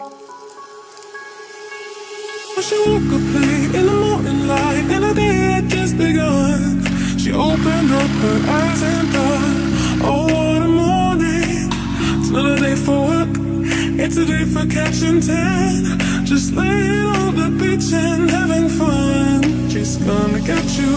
She woke up late in the morning light and the day had just begun. She opened up her eyes and thought, Oh, what a morning! It's another day for work. It's a day for catching tan. Just laying on the beach and having fun. She's gonna get you.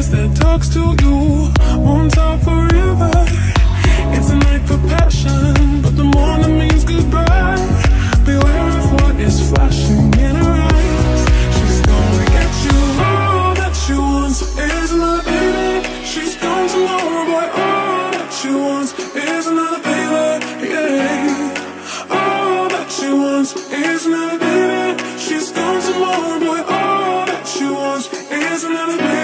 voice that talks to you. Won't talk forever. It's a night for passion But the morning means goodbye. Beware of what is flashing in her eyes. She's gonna get you All that she wants is love, baby. She's gone tomorrow boy. all that she wants is another baby. Yeah. All that she wants is another baby. She's gone tomorrow boy. all that she wants is another baby.